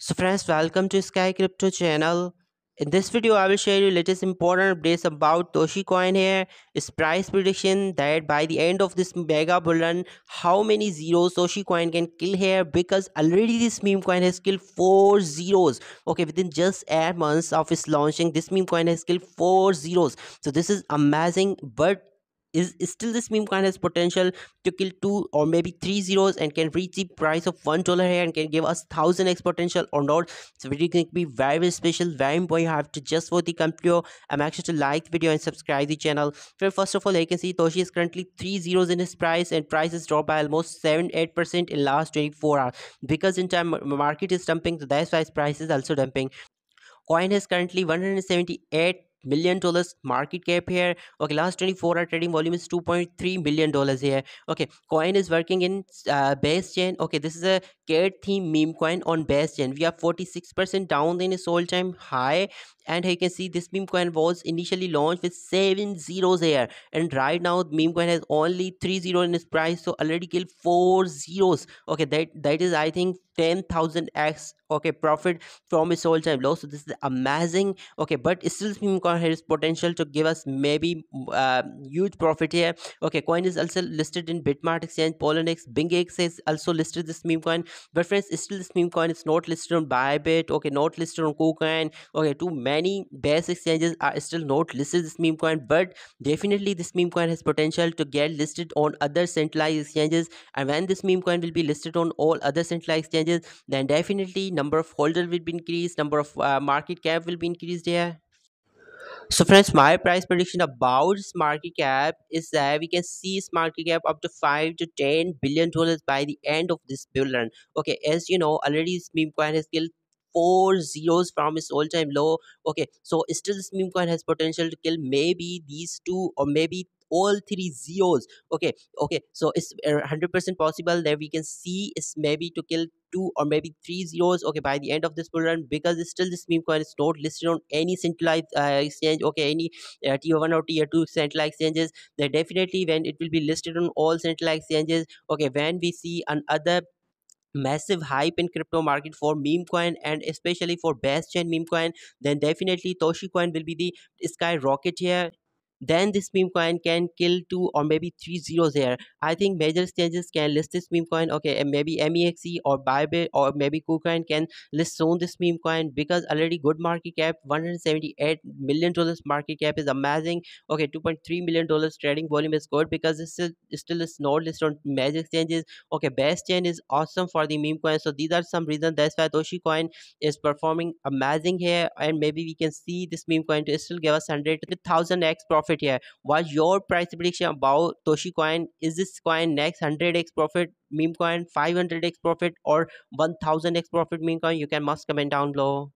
So friends, welcome to Sky Crypto channel. In this video, I will share you latest important updates about Toshi Coin here. Its price prediction that by the end of this mega bull run, how many zeros Toshi Coin can kill here because already this meme coin has killed four zeros. Okay, within just eight months of its launching, this meme coin has killed four zeros. So this is amazing, but is, is still this meme coin has potential to kill two or maybe three zeros and can reach the price of one dollar here and can give us thousand x potential or not so video can be very, very special. Very important you have to just for the complete i'm actually to like the video and subscribe the channel. First of all you can see toshi is currently three zeros in his price and price is dropped by almost seven eight percent in last 24 hours. Because in time market is dumping so that's why price is also dumping. Coin is currently 178 million dollars market cap here. Okay last 24 hour trading volume is 2.3 million dollars here. Okay coin is working in uh, base chain. Okay this is a cat theme meme coin on base chain. We are 46 percent down in its all time high. And here you can see this meme coin was initially launched with seven zeros here. And right now meme coin has only three zero in its price. So already killed four zeros. Okay that that is i think 10000x okay profit from its all time low. So this is amazing okay but still meme coin has potential to give us maybe uh, huge profit here. Okay coin is also listed in bitmart exchange poloniex BingX is also listed this meme coin. But friends still this meme coin is not listed on bybit okay not listed on KuCoin okay too many base exchanges are still not listed this meme coin. But definitely this meme coin has potential to get listed on other centralized exchanges. And when this meme coin will be listed on all other centralized exchanges then definitely number of holders will be increased number of uh, market cap will be increased here so friends, my price prediction about market cap is that we can see market cap up to 5 to 10 billion dollars by the end of this bull run. Okay, as you know, already meme coin has killed four zeros from its all-time low. Okay, so still this meme coin has potential to kill maybe these two or maybe all three zeros okay okay so it's 100% possible that we can see is maybe to kill two or maybe three zeros okay by the end of this bull run because still this meme coin is not listed on any centralized uh, exchange okay any uh, tier 1 or tier 2 centralized exchanges. Then definitely when it will be listed on all centralized exchanges okay when we see another massive hype in crypto market for meme coin and especially for base chain meme coin then definitely toshi coin will be the skyrocket here then this meme coin can kill two or maybe three zeros here i think major exchanges can list this meme coin okay and maybe MEXC or bybit or maybe kucoin can list soon this meme coin because already good market cap 178 million dollars market cap is amazing. Okay 2.3 million dollars trading volume is good because it's still, still is not listed on major exchanges. Okay base chain is awesome for the meme coin. So these are some reasons that's why toshi coin is performing amazing here and maybe we can see this meme coin to still give us 100 1000 x profit profit here. What's your price prediction about toshi coin? Is this coin next 100x profit meme coin 500x profit or 1000x profit meme coin you can must comment down below